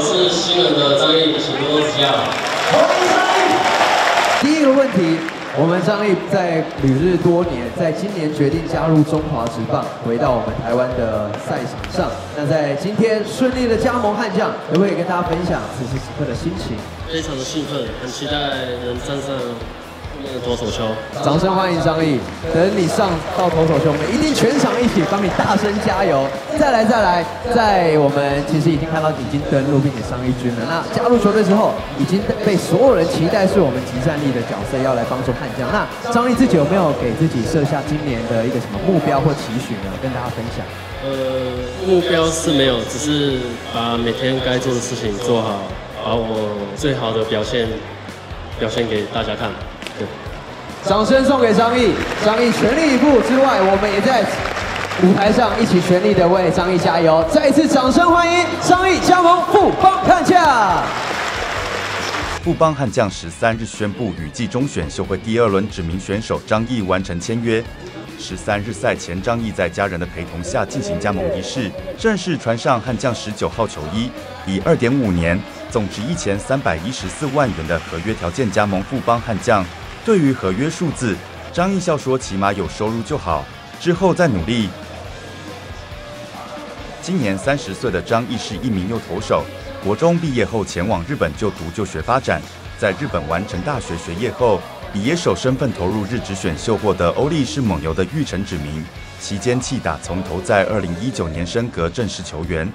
我是新人的张毅，请多多指教。第一个问题，我们张毅在旅日多年，在今年决定加入中华职棒，回到我们台湾的赛场上。那在今天顺利的加盟悍将，可不可以跟大家分享此时此刻的心情？非常的兴奋，很期待能站上那个投手球。掌声欢迎张毅！等你上到投手球，我们一定全场一起帮你大声加油！再来再来，在我们其实已经看到已经登陆并且上一军了。那加入球队之后，已经被所有人期待是我们集战力的角色，要来帮助悍将。那张毅自己有没有给自己设下今年的一个什么目标或期许呢？跟大家分享。呃，目标是没有，只是把每天该做的事情做好，把我最好的表现表现给大家看。掌声送给张毅，张毅全力以赴之外，我们也在舞台上一起全力的为张毅加油。再一次掌声欢迎张毅加盟富邦悍将。富邦悍将十三日宣布与季中选秀会第二轮指名选手张毅完成签约。十三日赛前，张毅在家人的陪同下进行加盟仪式，正式穿上悍将十九号球衣，以二点五年、总值一千三百一十四万元的合约条件加盟富邦悍将。对于合约数字，张艺笑说：“起码有收入就好，之后再努力。”今年三十岁的张毅是一名右投手，国中毕业后前往日本就读就学发展，在日本完成大学学业后。以野手身份投入日职选秀，获得欧力士猛牛的玉成指名，期间弃打从头，在二零一九年升格正式球员。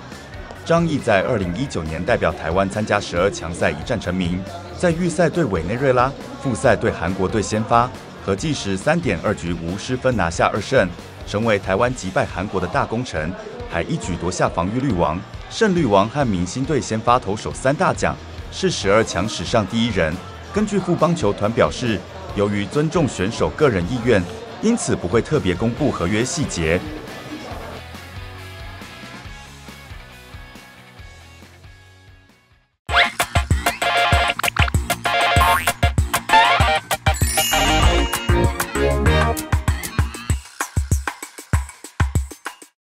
张毅在二零一九年代表台湾参加十二强赛一战成名，在预赛对委内瑞拉，复赛对韩国队先发，合计时三点二局无失分拿下二胜，成为台湾击败韩国的大功臣，还一举夺下防御率王、胜率王和明星队先发投手三大奖，是十二强史上第一人。根据富邦球团表示，由于尊重选手个人意愿，因此不会特别公布合约细节。